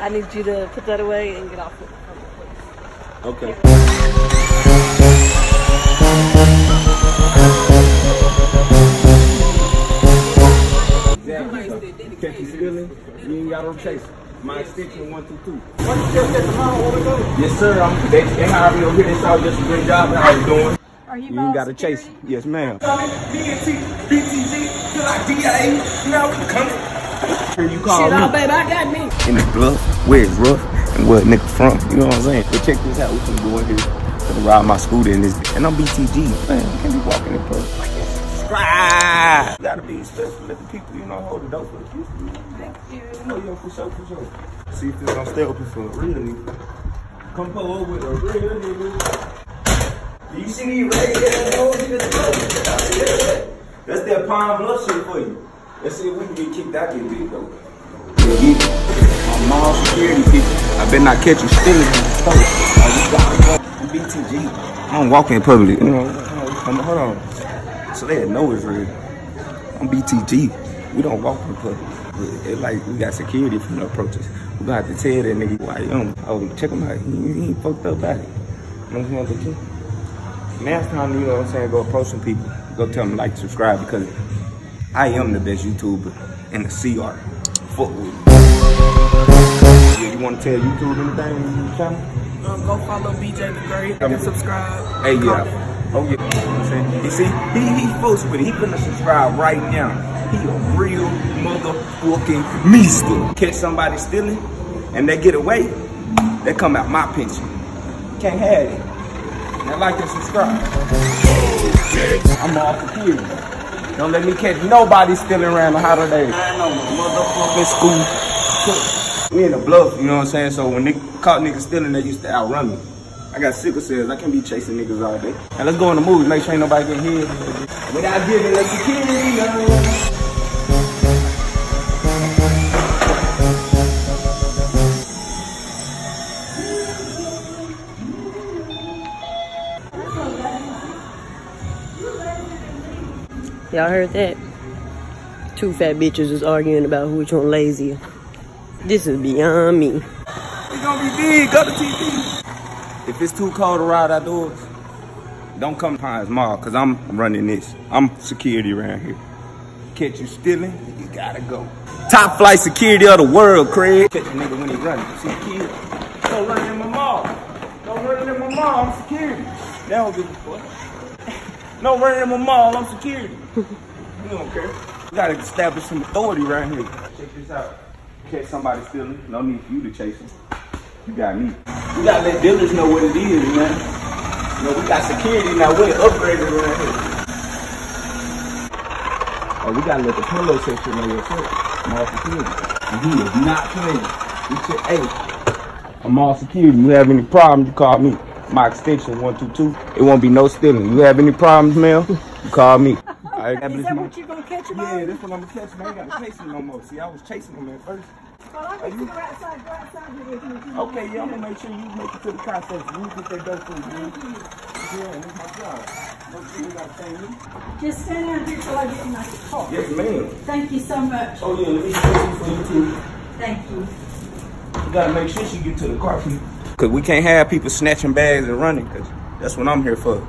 I need you to put that away and get off it. Okay. Catch you stealing, you ain't got no chase. My extension one two two. Yes, sir. I'm, they, they hired me over here. They saw just a great job that I was doing. Are you, You ain't got to chase. Yes, ma'am. Here you call Shit, me. oh, babe, I got me. in the bluff, where it's rough, and where nigga from. You know what I'm saying? But check this out, we can go in here, gonna ride my scooter in this, and I'm BTG. Man, I can't be walking in person like. Subscribe! You gotta be special, let the people, you know, hold the door for the people. Thank you. Oh, yo, for sure, for sure. See if this gonna stay open for a real nigga. Come pull over with a real nigga. Do you see me right here? No, nigga, no. That's that Pine Bluff shit for you. Let's see if we can get kicked out get big though. It. I'm all security people. I better not catch you stealing in the store. Gotta. I'm BTG. I don't walk in public. You know, hold on. So they know it's real. I'm BTG. We don't walk in public. It's like we got security from the approaches. We to tell that nigga why you am. Oh, check him out. He, he ain't fucked up about it. You know what I'm saying? It's time, you know what I'm saying, go approach some people. Go tell them like, subscribe, because I am the best YouTuber in the CR. Fuck with me. Yeah, you want to tell YouTube anything channel? Um, go follow BJ the Great and subscribe. Hey, yeah. Oh, yeah. You know what I'm saying? You see, he, he folks with it. He finna subscribe right now. He a real motherfucking meester. Catch somebody stealing and they get away, they come out my pension. Can't have it. Now like and subscribe. I'm off the security. Don't let me catch nobody stealing around the holidays. I know motherfucking school. We in the bluff, you know what I'm saying? So when they caught niggas stealing, they used to outrun me. I got sickle cells. I can't be chasing niggas all day. Now let's go in the movies. Make sure ain't nobody get hit. Without giving the security, no. Y'all heard that? Two fat bitches is arguing about which one lazier. This is beyond me. It's gonna be big. Go to TV. If it's too cold to ride outdoors, don't come to Pines Mall, cause I'm running this. I'm security around here. Catch you stealing, you gotta go. Top flight security of the world, Craig. Catch a nigga when he running. See kid? Don't run in my mall. Don't run in my mall. I'm security. They don't give. No running in my mall. I'm security. you don't care. We gotta establish some authority right here. Check this out. Catch somebody stealing. No need for you to chase them. You got me. We gotta let dealers know what it is, man. You know, we got security now. We're upgraded around here. Oh, we gotta let the pillow section know what's up. All security. And he is not playing. He said, hey, I'm all security. You have any problems, you call me. My extension 122. It won't be no stealing. You have any problems, ma'am? You call me. I Is that what you're gonna catch him Yeah, on? that's what I'm gonna catch, man. I ain't gotta chase him no more. See, I was chasing him at first. Well, I'm just go outside, go outside with you. Okay, yeah, I'm gonna make sure you make it to the concert. You get that dope food, man. Yeah, that's my job. Don't you gotta thank me. Just stand down here till I get in my car. Yes, ma'am. Thank you so much. Oh yeah, let me get you for you too. Thank you. You gotta make sure she get to the car for you. Cause we can't have people snatching bags and running, cause that's what I'm here for. You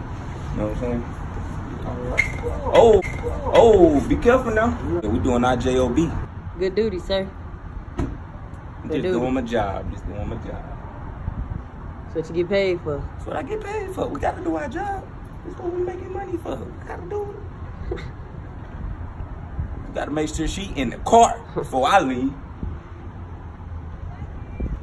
know what I'm saying? Oh, oh, be careful now. Yeah, we doing our job. Good duty, sir. I'm just do. doing my job. Just doing my job. That's what you get paid for. That's what I get paid for. We gotta do our job. That's what we making money for. We gotta do it. we gotta make sure she in the car before I leave.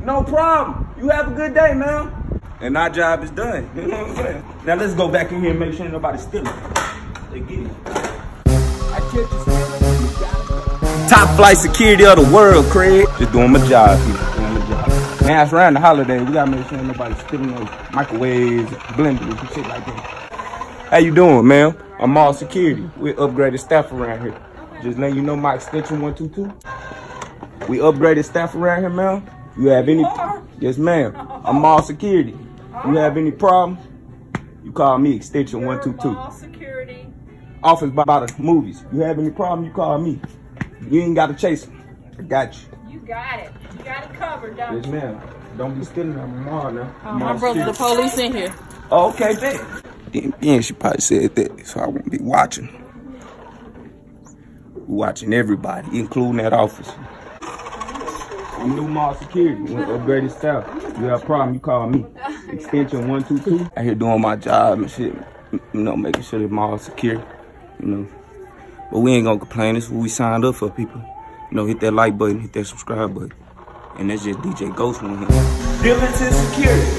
No problem. You have a good day, man. And our job is done. You know what I'm saying? Now let's go back in here and make sure nobody's stealing. They get it. I. Top flight security of the world, Craig. Just doing my job. Now it's around the holiday. We gotta make sure nobody's stealing those microwaves, blenders, and shit like that. How you doing, ma'am? I'm all security. We upgraded staff around here. Just letting you know my extension 122. We upgraded staff around here, ma'am. You have any? Yes, ma'am. I'm all security. You have any problem? You call me extension 122. security. Office by, by the movies. You have any problem? You call me. You ain't got to chase chase 'em. I got you. You got it. You got it covered, don't Yes, you? ma'am. Don't be stealing from my mom now. Oh, my brother, the police in here. Okay, bet. Then, then she probably said that, so I won't be watching. Watching everybody, including that officer. I'm new mall security, went upgraded staff. You have a problem, you call me. Extension 122. I here doing my job and shit. You know, making sure the mall secure. You know. But we ain't gonna complain. This is what we signed up for, people. You know, hit that like button, hit that subscribe button. And that's just DJ Ghost one here. Diligent security.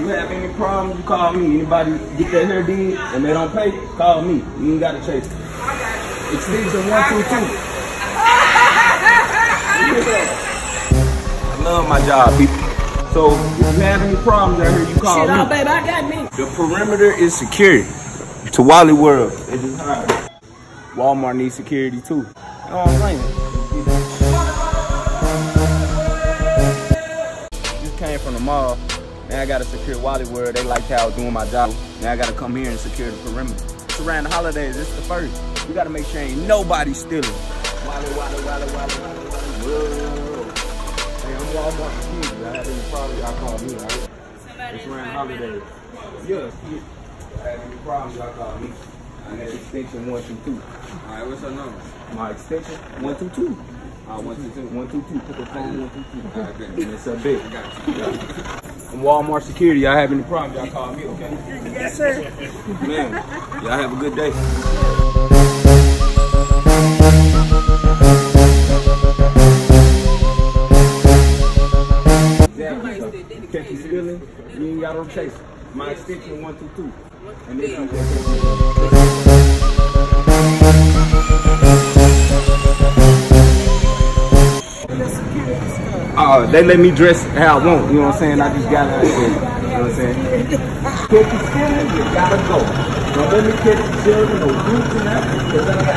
You have any problems, you call me. Anybody get their hair did and they don't pay, call me. You ain't gotta chase it. Extension 122. I love my job, people. So if you have any problems out here, you call Shit, me. oh, baby, I got me. The perimeter is secure. To Wally World, they just hired. Walmart needs security too. You know what I'm saying? Just came from the mall. Now I gotta secure Wally World. They liked how I was doing my job. Now I gotta come here and secure the perimeter. It's around the holidays. It's the first. We gotta make sure ain't nobody stealing. Wally, Wally, Wally, Wally, Wally, Wally. World. Hey, I'm Walmart security. I have any problem, y'all call me, alright? It's around holidays. Yeah, yeah. I have any problems, y'all call me. I got extension 122. Alright, what's her number? My extension 122. Uh, 122. 122. Put the phone 122. Alright, bet. It's a big. I got you. I'm Walmart security. Y'all have any problems, y'all call me, okay? Yes, sir. Man, y'all have a good day. Exactly. Catch you stealing, you ain't got no chase. My extension 122. And this Uh, they let me dress how I want, you know what I'm saying? I just got out here, you know what I'm saying? Catch you stealing, you gotta go. Don't let me catch you stealing, no boots and that, because I got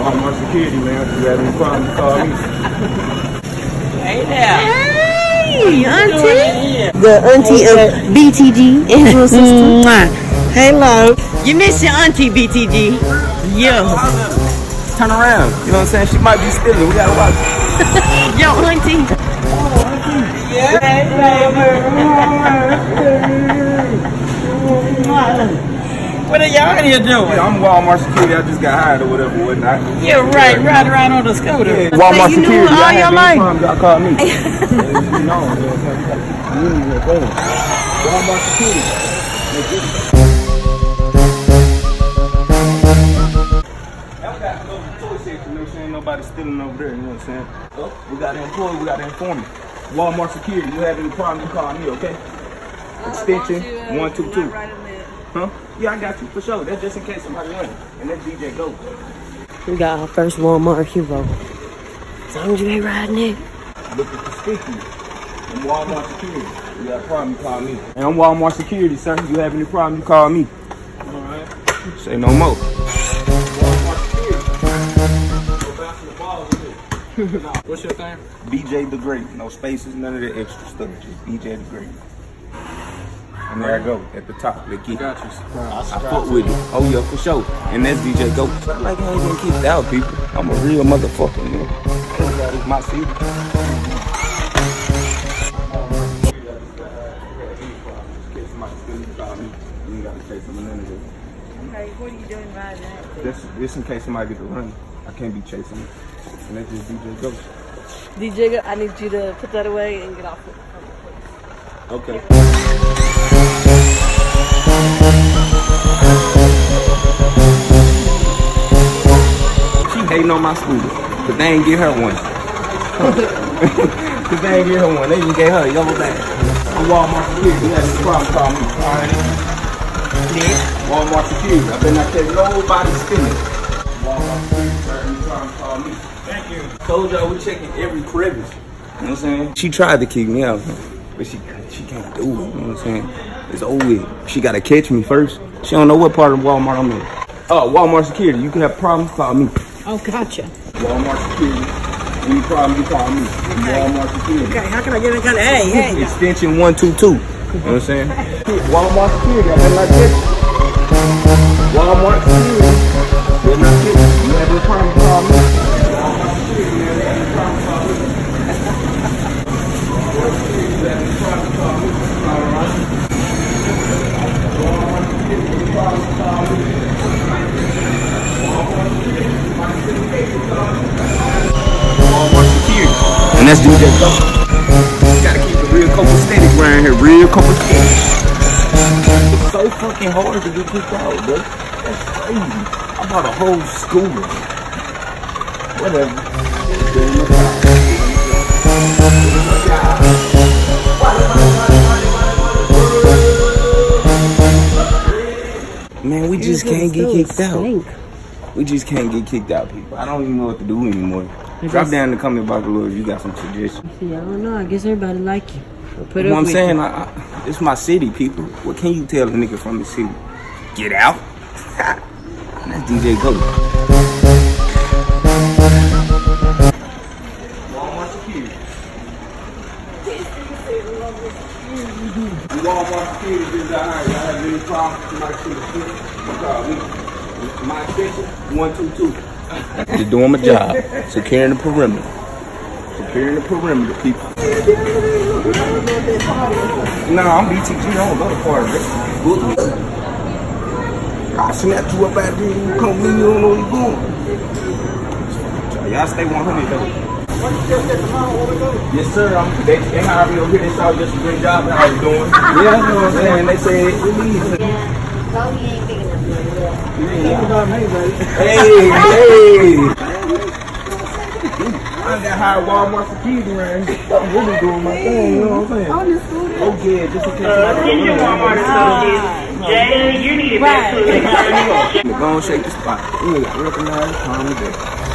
Walmart security, man. If you have any problems, call me. Hey there. Hey, auntie. The auntie of BTG, Angela sister. Hey, love. You miss your auntie, BTG. Yo. Turn around, you know what I'm saying? She might be stealing, we gotta watch it. Yo, auntie. What are y'all here doing? Yeah, I'm Walmart security, I just got hired or whatever, whatnot. Yeah, right, ride around on the scooter. Walmart you knew security, y'all all your any life. problems, y'all call me. you know, you make sure ain't nobody stealing over there, you know what I'm saying? Oh, we got to employee, we got to inform you. Walmart security, you have any problem, you call me, okay? Extension 122. Huh? Yeah, I got you for sure. That's just in case somebody running. And that's DJ Go. We got our first Walmart hero. As long as you ain't riding it. Look at the sticky. I'm Walmart security. You got a problem, you call me. And I'm Walmart security, sir. You have any problem, you call me. Alright. Say no more. What's your thing? BJ the Great. No spaces, none of the extra stuff. Just BJ the Great. And there I go, at the top. They keep Got you. I fuck with it. Oh yeah, for sure. And that's DJ Go. Like I ain't gonna keep out, people. I'm a real motherfucker, man. Everybody's my city. Okay, what are you doing right now? Just, just in case somebody get to run, I can't be chasing them. And that's just DJ Go. DJ, I need you to put that away and get off it. Okay. She hating on my scooter, but they ain't get her one. Cause they ain't get her one. They just gave her a yellow bag. I'm Walmart security. You had any problem, call me. Alright. Walmart security. I better not catch nobody stealing. Walmart security. Any problem, call me. Thank you. Told y'all we checking every crevice. You know what I'm saying? She tried to kick me out, but she she can't do it. You know what I'm saying? It's over. She gotta catch me first. She don't know what part of Walmart I'm in. Oh, Walmart security. You can have problems, call me. Oh, gotcha. Walmart security. Any problem, you call me. Walmart security. Okay, how can I get in kind of, hey, hey. Extension 122. You know what I'm saying? Walmart security. I better not catch you. Walmart security. You have a problem, call me. And that's DJ Cole. Gotta keep the real couple steady around here, real couple steady. It's so fucking hard to get kicked out, bro. That's crazy. I bought a whole school. Whatever. Man, we just can't get kicked out. We just can't get kicked out, people. I don't even know what to do anymore. Drop down in the comment box below if you got some suggestions. See, I don't know. I guess everybody like you. Put You know what I'm saying? you. I, I, it's my city, people. What can you tell a nigga from the city? Get out. That's DJ Go. Walmart security is out here. Y'all have any problems? Somebody shoot a shit? Call me. My extension, 122. Just doing my job. Securing the perimeter. Securing the perimeter, people. Nah, I'm BTG. I don't go to party. That's good. I snap you up out there. You come me, you don't know where you're going. Y'all stay 100 though. Yes, sir. I'm, they, they hired me over here. They saw just a great job that I was doing. Yeah, you know what I'm saying. They said, release. Hey, hey. I got hired Walmart security around here. I'm really doing my thing, you know what I'm saying? Oh, yeah, just in case uh, ah. somebody Jay, you need it back to Right. Go and shake the spot. Yeah, recognize the time day.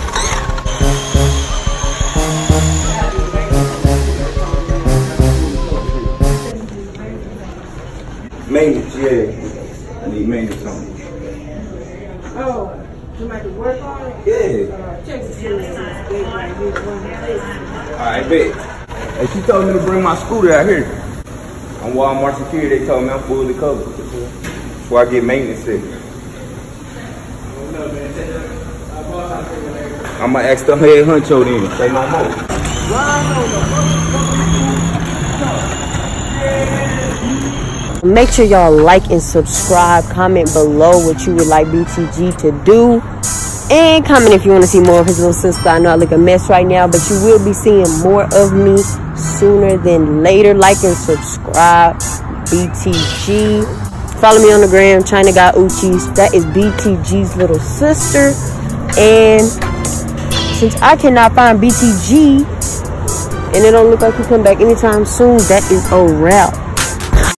Maintenance, yeah. I need maintenance on it. Oh, you might have work on it? Yeah. Uh, check the series. They might be. Alright, bet. Hey, she told me to bring my scooter out here. On Walmart security, they told me I'm fully covered. Before I get maintenance sick. I'm gonna ask the head huncho then. Say no more. Make sure y'all like and subscribe. Comment below what you would like BTG to do. And comment if you want to see more of his little sister. I know I look a mess right now, but you will be seeing more of me sooner than later. Like and subscribe. BTG. Follow me on the gram, China Got Uchis. That is BTG's little sister. And since I cannot find BTG, and it don't look like he come back anytime soon, that is a wrap.